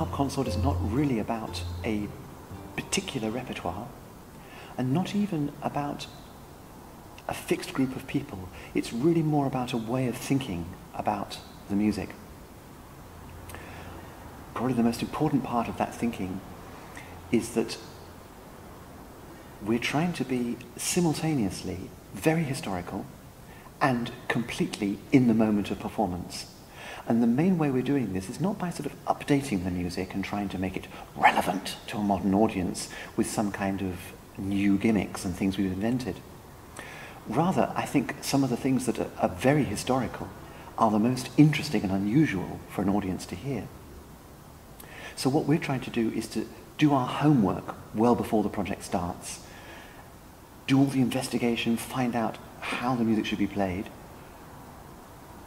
Harp consort is not really about a particular repertoire and not even about a fixed group of people. It's really more about a way of thinking about the music. Probably the most important part of that thinking is that we're trying to be simultaneously very historical and completely in the moment of performance. And the main way we're doing this is not by sort of updating the music and trying to make it relevant to a modern audience with some kind of new gimmicks and things we've invented. Rather, I think some of the things that are, are very historical are the most interesting and unusual for an audience to hear. So what we're trying to do is to do our homework well before the project starts, do all the investigation, find out how the music should be played,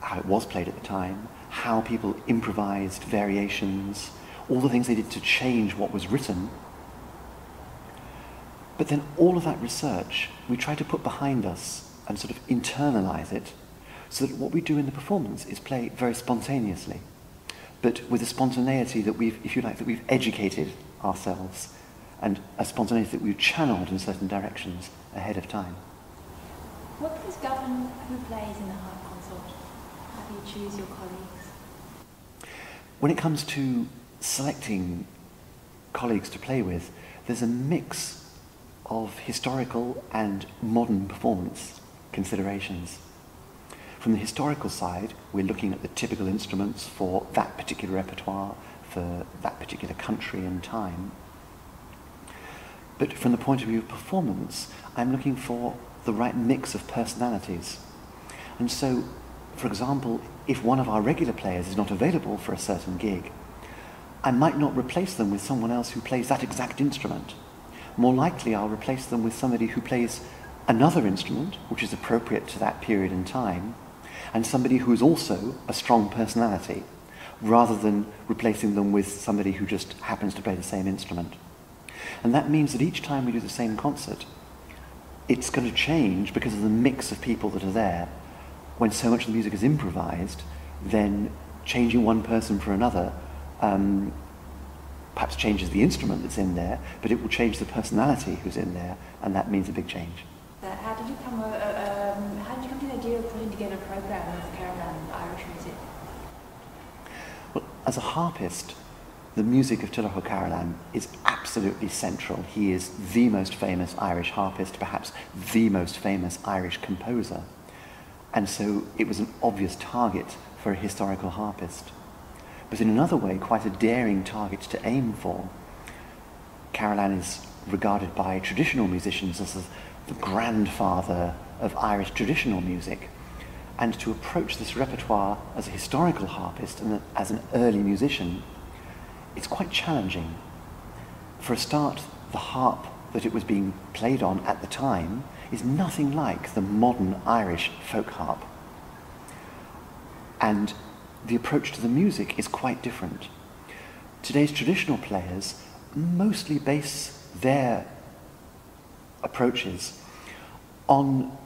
how it was played at the time, how people improvised variations, all the things they did to change what was written. But then all of that research we try to put behind us and sort of internalize it so that what we do in the performance is play very spontaneously, but with a spontaneity that we've, if you like, that we've educated ourselves and a spontaneity that we've channeled in certain directions ahead of time. What does govern who plays in the harp consort? How you choose your colleagues? When it comes to selecting colleagues to play with, there's a mix of historical and modern performance considerations. From the historical side, we're looking at the typical instruments for that particular repertoire, for that particular country and time. But from the point of view of performance, I'm looking for the right mix of personalities. And so, for example, if one of our regular players is not available for a certain gig, I might not replace them with someone else who plays that exact instrument. More likely, I'll replace them with somebody who plays another instrument, which is appropriate to that period in time, and somebody who is also a strong personality, rather than replacing them with somebody who just happens to play the same instrument. And that means that each time we do the same concert, it's going to change because of the mix of people that are there. When so much of the music is improvised, then changing one person for another um, perhaps changes the instrument that's in there, but it will change the personality who's in there, and that means a big change. Uh, how did you come? Uh, um, how did you come to the idea of putting together a program of Carolan Irish music? Well, as a harpist, the music of Turlough Carolan is absolutely central. He is the most famous Irish harpist, perhaps the most famous Irish composer. And so it was an obvious target for a historical harpist. But in another way, quite a daring target to aim for. Carolan is regarded by traditional musicians as the grandfather of Irish traditional music. And to approach this repertoire as a historical harpist and as an early musician, it's quite challenging. For a start, the harp that it was being played on at the time is nothing like the modern Irish folk harp. And the approach to the music is quite different. Today's traditional players mostly base their approaches on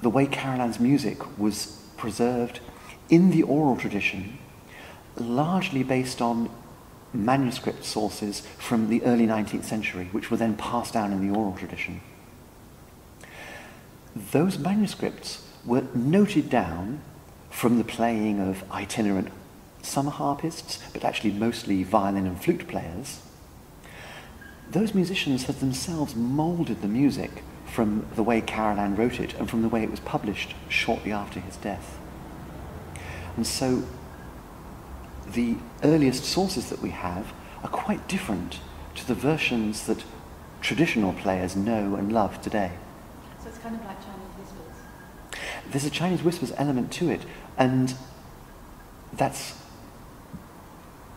the way Carolan's music was preserved in the oral tradition, largely based on manuscript sources from the early 19th century, which were then passed down in the oral tradition. Those manuscripts were noted down from the playing of itinerant summer harpists, but actually mostly violin and flute players. Those musicians had themselves moulded the music from the way Carolan wrote it and from the way it was published shortly after his death. And so the earliest sources that we have are quite different to the versions that traditional players know and love today. So it's kind of like. There's a Chinese whispers element to it, and that's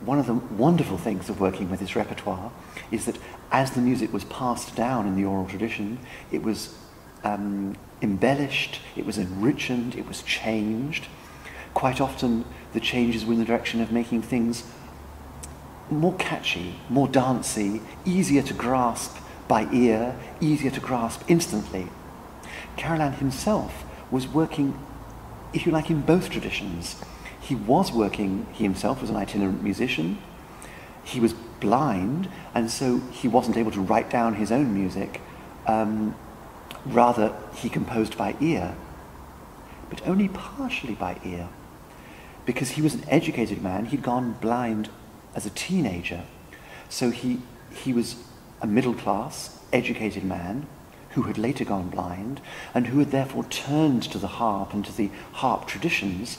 one of the wonderful things of working with this repertoire is that as the music was passed down in the oral tradition, it was um, embellished, it was enriched, it was changed. Quite often, the changes were in the direction of making things more catchy, more dancey, easier to grasp by ear, easier to grasp instantly. Carolan himself was working if you like, in both traditions. He was working, he himself was an itinerant musician. He was blind, and so he wasn't able to write down his own music. Um, rather, he composed by ear, but only partially by ear. Because he was an educated man, he'd gone blind as a teenager. So he, he was a middle class, educated man who had later gone blind and who had therefore turned to the harp and to the harp traditions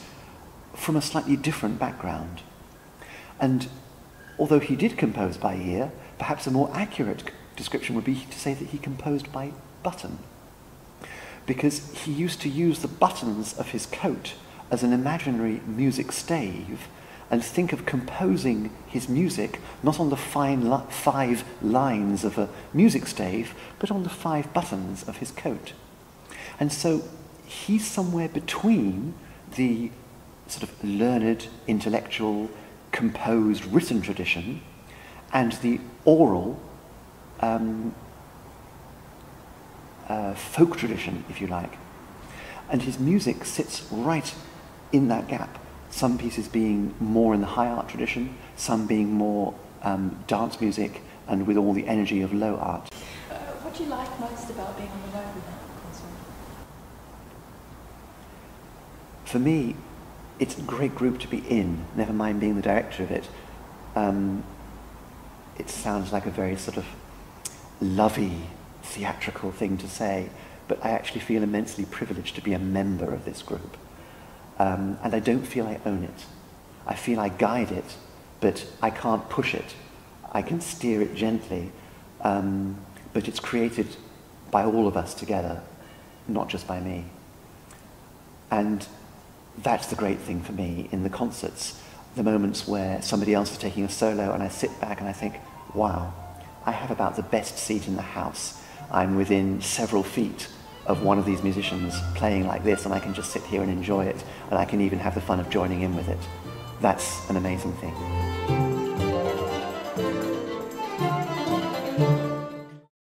from a slightly different background. And although he did compose by ear, perhaps a more accurate description would be to say that he composed by button. Because he used to use the buttons of his coat as an imaginary music stave and think of composing his music not on the fine li- five lines of a music stave, but on the five buttons of his coat. And so he's somewhere between the sort of learned, intellectual, composed, written tradition and the oral um, uh, folk tradition, if you like. And his music sits right in that gap some pieces being more in the high art tradition, some being more um, dance music and with all the energy of low art. Uh, what do you like most about being on the road with that concert? For me, it's a great group to be in, never mind being the director of it. Um, it sounds like a very sort of lovey, theatrical thing to say, but I actually feel immensely privileged to be a member of this group. Um, and I don't feel I own it. I feel I guide it, but I can't push it. I can steer it gently, um, but it's created by all of us together, not just by me. And that's the great thing for me in the concerts, the moments where somebody else is taking a solo and I sit back and I think, wow, I have about the best seat in the house. I'm within several feet of one of these musicians playing like this and I can just sit here and enjoy it and I can even have the fun of joining in with it. That's an amazing thing.